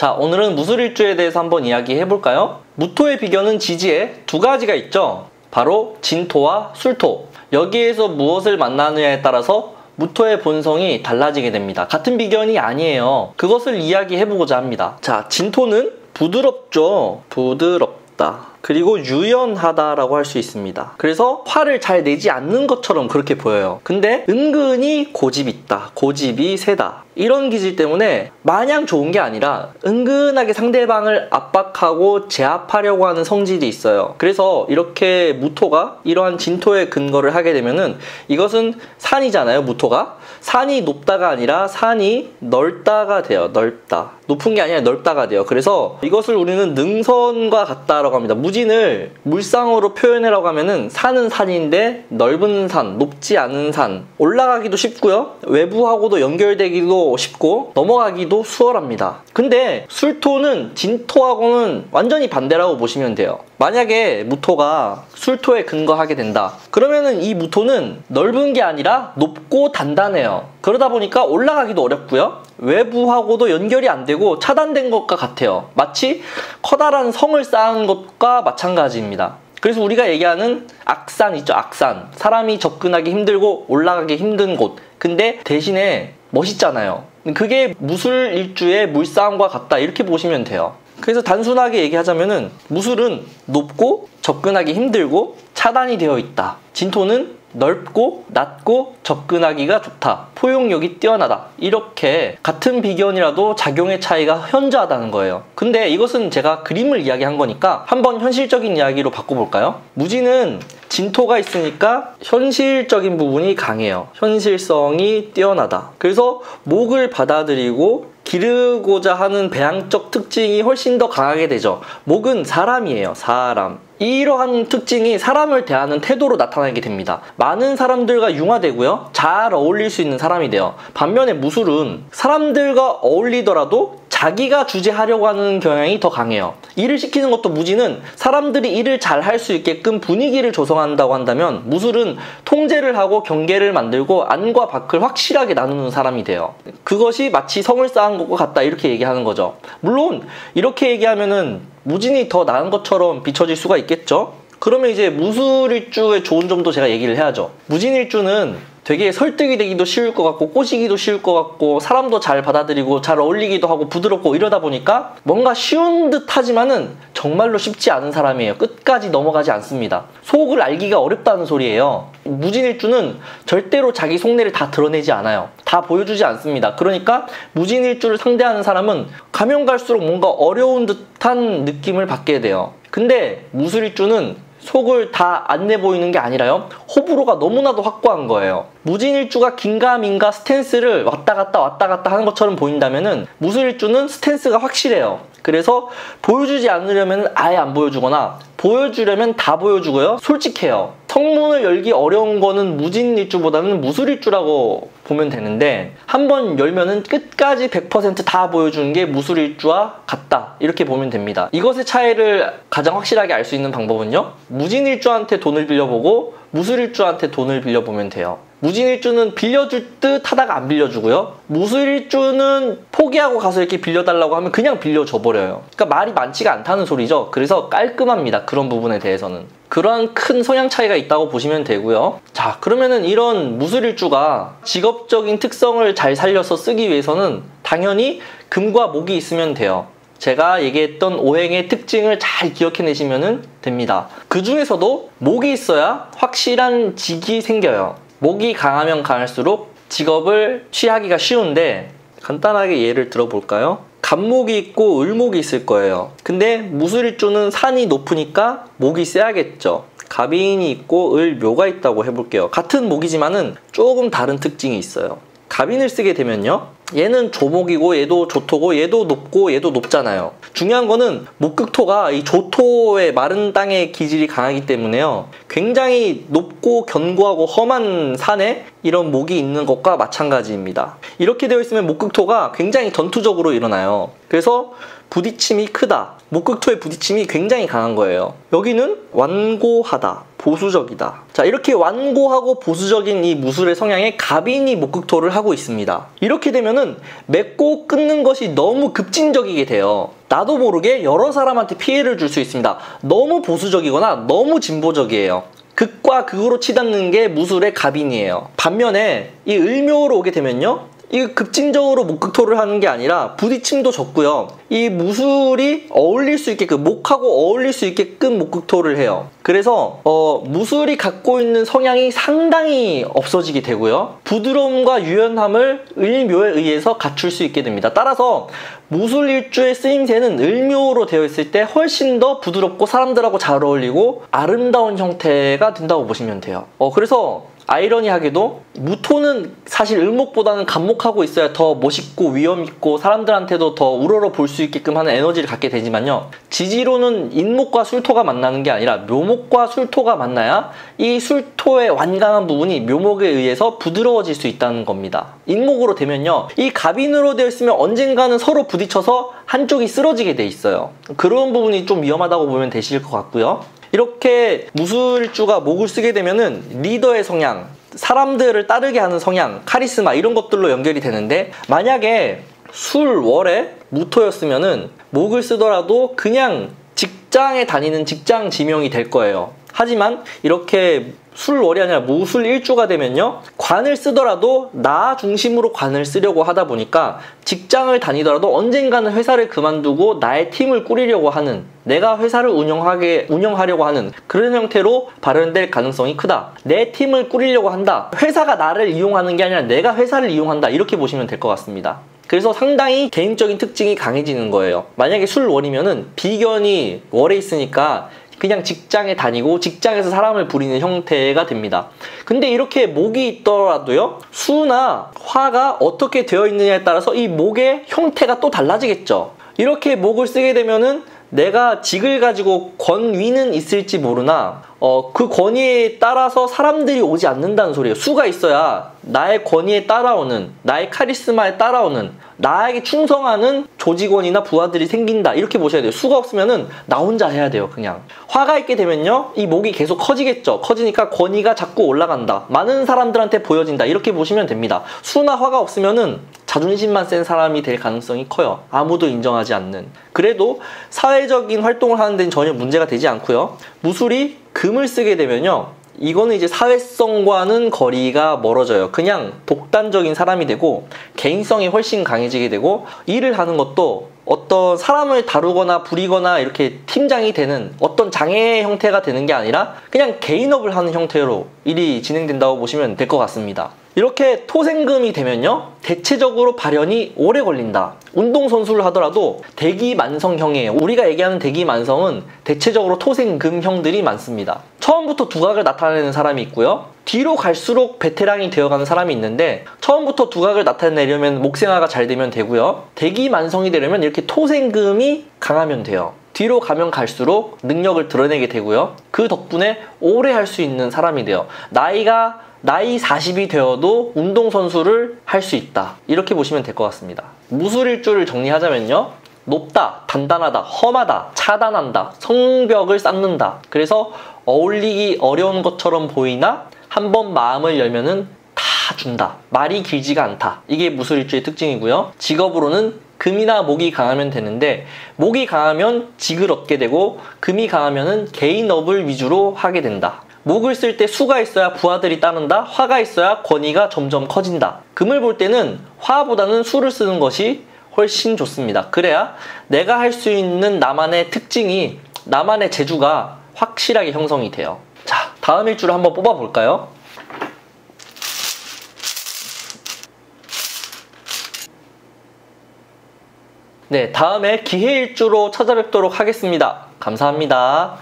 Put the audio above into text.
자, 오늘은 무술일주에 대해서 한번 이야기해 볼까요? 무토의 비견은 지지에 두 가지가 있죠. 바로 진토와 술토. 여기에서 무엇을 만나느냐에 따라서 무토의 본성이 달라지게 됩니다. 같은 비견이 아니에요. 그것을 이야기해 보고자 합니다. 자, 진토는 부드럽죠. 부드럽다. 그리고 유연하다라고 할 수 있습니다. 그래서 화를 잘 내지 않는 것처럼 그렇게 보여요. 근데 은근히 고집 있다. 고집이 세다. 이런 기질 때문에 마냥 좋은 게 아니라 은근하게 상대방을 압박하고 제압하려고 하는 성질이 있어요. 그래서 이렇게 무토가 이러한 진토에 근거를 하게 되면은 이것은 산이잖아요, 무토가. 산이 높다가 아니라 산이 넓다가 돼요. 넓다. 높은 게 아니라 넓다가 돼요. 그래서 이것을 우리는 능선과 같다라고 합니다. 무진을 물상으로 표현해라고 하면은 산은 산인데 넓은 산, 높지 않은 산. 올라가기도 쉽고요. 외부하고도 연결되기도 쉽고 넘어가기도 수월합니다. 근데 술토는 진토하고는 완전히 반대라고 보시면 돼요. 만약에 무토가 술토에 근거하게 된다. 그러면은 이 무토는 넓은 게 아니라 높고 단단해요. 그러다 보니까 올라가기도 어렵고요. 외부하고도 연결이 안 되고 차단된 것과 같아요. 마치 커다란 성을 쌓은 것과 마찬가지입니다. 그래서 우리가 얘기하는 악산 있죠, 악산. 사람이 접근하기 힘들고 올라가기 힘든 곳. 근데 대신에 멋있잖아요. 그게 무술 일주의 물싸움과 같다. 이렇게 보시면 돼요. 그래서 단순하게 얘기하자면은 무술은 높고 접근하기 힘들고 차단이 되어 있다. 진토는 넓고 낮고 접근하기가 좋다. 포용력이 뛰어나다. 이렇게 같은 비견이라도 작용의 차이가 현저하다는 거예요. 근데 이것은 제가 그림을 이야기한 거니까 한번 현실적인 이야기로 바꿔볼까요? 무지는 진토가 있으니까 현실적인 부분이 강해요. 현실성이 뛰어나다. 그래서 목을 받아들이고 기르고자 하는 배양적 특징이 훨씬 더 강하게 되죠. 목은 사람이에요. 사람. 이러한 특징이 사람을 대하는 태도로 나타나게 됩니다. 많은 사람들과 융화되고요. 잘 어울릴 수 있는 사람이 돼요. 반면에 무술은 사람들과 어울리더라도 자기가 주재하려고 하는 경향이 더 강해요. 일을 시키는 것도 무지는 사람들이 일을 잘 할 수 있게끔 분위기를 조성한다고 한다면 무술은 통제를 하고 경계를 만들고 안과 밖을 확실하게 나누는 사람이 돼요. 그것이 마치 성을 쌓은 것과 같다 이렇게 얘기하는 거죠. 물론 이렇게 얘기하면은 무진이 더 나은 것처럼 비춰질 수가 있겠죠? 그러면 이제 무술일주의 좋은 점도 제가 얘기를 해야죠. 무진일주는 되게 설득이 되기도 쉬울 것 같고 꼬시기도 쉬울 것 같고 사람도 잘 받아들이고 잘 어울리기도 하고 부드럽고 이러다 보니까 뭔가 쉬운 듯 하지만은 정말로 쉽지 않은 사람이에요. 끝까지 넘어가지 않습니다. 속을 알기가 어렵다는 소리예요. 무진일주는 절대로 자기 속내를 다 드러내지 않아요. 다 보여주지 않습니다. 그러니까 무진일주를 상대하는 사람은 가면 갈수록 뭔가 어려운 듯한 느낌을 받게 돼요. 근데 무술일주는 속을 다 안 내 보이는 게 아니라요. 호불호가 너무나도 확고한 거예요. 무진일주가 긴가민가 스탠스를 왔다 갔다 왔다 갔다 하는 것처럼 보인다면은 무술일주는 스탠스가 확실해요. 그래서 보여주지 않으려면 아예 안 보여주거나 보여주려면 다 보여주고요. 솔직해요. 성문을 열기 어려운 거는 무진일주보다는 무술일주라고 보면 되는데 한 번 열면은 끝까지 100%다 보여주는 게 무술일주와 같다 이렇게 보면 됩니다. 이것의 차이를 가장 확실하게 알 수 있는 방법은요. 무진일주한테 돈을 빌려보고 무술일주한테 돈을 빌려보면 돼요. 무진일주는 빌려줄 듯 하다가 안 빌려주고요. 무술일주는 포기하고 가서 이렇게 빌려달라고 하면 그냥 빌려줘 버려요. 그러니까 말이 많지가 않다는 소리죠. 그래서 깔끔합니다. 그런 부분에 대해서는. 그러한 큰 성향 차이가 있다고 보시면 되고요. 자, 그러면은 이런 무술일주가 직업적인 특성을 잘 살려서 쓰기 위해서는 당연히 금과 목이 있으면 돼요. 제가 얘기했던 오행의 특징을 잘 기억해내시면 됩니다. 그 중에서도 목이 있어야 확실한 직이 생겨요. 목이 강하면 강할수록 직업을 취하기가 쉬운데 간단하게 예를 들어볼까요? 간목이 있고 을목이 있을 거예요. 근데 무술일주는 산이 높으니까 목이 세야겠죠. 가비인이 있고 을묘가 있다고 해볼게요. 같은 목이지만은 조금 다른 특징이 있어요. 가빈을 쓰게 되면요. 얘는 조목이고 얘도 조토고 얘도 높고 얘도 높잖아요. 중요한 거는 목극토가 이 조토의 마른 땅의 기질이 강하기 때문에요. 굉장히 높고 견고하고 험한 산에 이런 목이 있는 것과 마찬가지입니다. 이렇게 되어 있으면 목극토가 굉장히 전투적으로 일어나요. 그래서 부딪힘이 크다. 목극토의 부딪힘이 굉장히 강한 거예요. 여기는 완고하다. 보수적이다. 자, 이렇게 완고하고 보수적인 이 무술의 성향에 갑인이 목극토를 하고 있습니다. 이렇게 되면은 맺고 끊는 것이 너무 급진적이게 돼요. 나도 모르게 여러 사람한테 피해를 줄 수 있습니다. 너무 보수적이거나 너무 진보적이에요. 극과 극으로 치닫는 게 무술의 갑인이에요. 반면에 이 을묘로 오게 되면요. 이 급진적으로 목극토를 하는 게 아니라 부딪힘도 적고요. 이 무술이 어울릴 수 있게끔 목하고 어울릴 수 있게끔 목극토를 해요. 그래서 어, 무술이 갖고 있는 성향이 상당히 없어지게 되고요. 부드러움과 유연함을 을묘에 의해서 갖출 수 있게 됩니다. 따라서 무술 일주의 쓰임새는 을묘로 되어 있을 때 훨씬 더 부드럽고 사람들하고 잘 어울리고 아름다운 형태가 된다고 보시면 돼요. 어, 그래서 아이러니하게도 무토는 사실 을목보다는 간목하고 있어야 더 멋있고 위험있고 사람들한테도 더 우러러 볼 수 있게끔 하는 에너지를 갖게 되지만요. 지지로는 인목과 술토가 만나는 게 아니라 묘목과 술토가 만나야 이 술토의 완강한 부분이 묘목에 의해서 부드러워질 수 있다는 겁니다. 인목으로 되면요. 이 갑인으로 되어 있으면 언젠가는 서로 부딪혀서 한쪽이 쓰러지게 돼 있어요. 그런 부분이 좀 위험하다고 보면 되실 것 같고요. 이렇게 무술주가 목을 쓰게 되면은 리더의 성향, 사람들을 따르게 하는 성향, 카리스마 이런 것들로 연결이 되는데 만약에 술, 월에 무토였으면은 목을 쓰더라도 그냥 직장에 다니는 직장 지명이 될 거예요. 하지만 이렇게 술월이 아니라 무술 일주가 되면요 관을 쓰더라도 나 중심으로 관을 쓰려고 하다 보니까 직장을 다니더라도 언젠가는 회사를 그만두고 나의 팀을 꾸리려고 하는 내가 회사를 운영하게 운영하려고 하는 그런 형태로 발현될 가능성이 크다. 내 팀을 꾸리려고 한다. 회사가 나를 이용하는 게 아니라 내가 회사를 이용한다. 이렇게 보시면 될 것 같습니다. 그래서 상당히 개인적인 특징이 강해지는 거예요. 만약에 술월이면은 비견이 월에 있으니까 그냥 직장에 다니고 직장에서 사람을 부리는 형태가 됩니다. 근데 이렇게 목이 있더라도요. 수나 화가 어떻게 되어 있느냐에 따라서 이 목의 형태가 또 달라지겠죠. 이렇게 목을 쓰게 되면은 내가 직을 가지고 권위는 있을지 모르나 어, 그 권위에 따라서 사람들이 오지 않는다는 소리예요. 수가 있어야 나의 권위에 따라오는 나의 카리스마에 따라오는 나에게 충성하는 조직원이나 부하들이 생긴다. 이렇게 보셔야 돼요. 수가 없으면은 나 혼자 해야 돼요 그냥. 화가 있게 되면요 이 목이 계속 커지겠죠. 커지니까 권위가 자꾸 올라간다. 많은 사람들한테 보여진다. 이렇게 보시면 됩니다. 수나 화가 없으면은 자존심만 센 사람이 될 가능성이 커요. 아무도 인정하지 않는. 그래도 사회적인 활동을 하는 데는 전혀 문제가 되지 않고요. 무술이 금을 쓰게 되면요 이거는 이제 사회성과는 거리가 멀어져요. 그냥 독단적인 사람이 되고 개인성이 훨씬 강해지게 되고 일을 하는 것도 어떤 사람을 다루거나 부리거나 이렇게 팀장이 되는 어떤 장애의 형태가 되는 게 아니라 그냥 개인업을 하는 형태로 일이 진행된다고 보시면 될 것 같습니다. 이렇게 토생금이 되면요 대체적으로 발현이 오래 걸린다. 운동선수를 하더라도 대기만성형이에요 우리가 얘기하는 대기만성은 대체적으로 토생금형들이 많습니다. 처음부터 두각을 나타내는 사람이 있고요. 뒤로 갈수록 베테랑이 되어가는 사람이 있는데 처음부터 두각을 나타내려면 목생화가 잘 되면 되고요. 대기만성이 되려면 이렇게 토생금이 강하면 돼요. 뒤로 가면 갈수록 능력을 드러내게 되고요. 그 덕분에 오래 할 수 있는 사람이 돼요. 나이가 나이 40이 되어도 운동선수를 할 수 있다. 이렇게 보시면 될 것 같습니다. 무술일주를 정리하자면요. 높다, 단단하다, 험하다, 차단한다, 성벽을 쌓는다. 그래서 어울리기 어려운 것처럼 보이나 한 번 마음을 열면은 다 준다. 말이 길지가 않다. 이게 무술일주의 특징이고요. 직업으로는 금이나 목이 강하면 되는데 목이 강하면 직을 얻게 되고 금이 강하면은 개인업을 위주로 하게 된다. 목을 쓸 때 수가 있어야 부하들이 따른다. 화가 있어야 권위가 점점 커진다. 금을 볼 때는 화보다는 수를 쓰는 것이 훨씬 좋습니다. 그래야 내가 할 수 있는 나만의 특징이 나만의 재주가 확실하게 형성이 돼요. 자, 다음 일주를 한번 뽑아 볼까요? 네, 다음에 기회일주로 찾아뵙도록 하겠습니다. 감사합니다.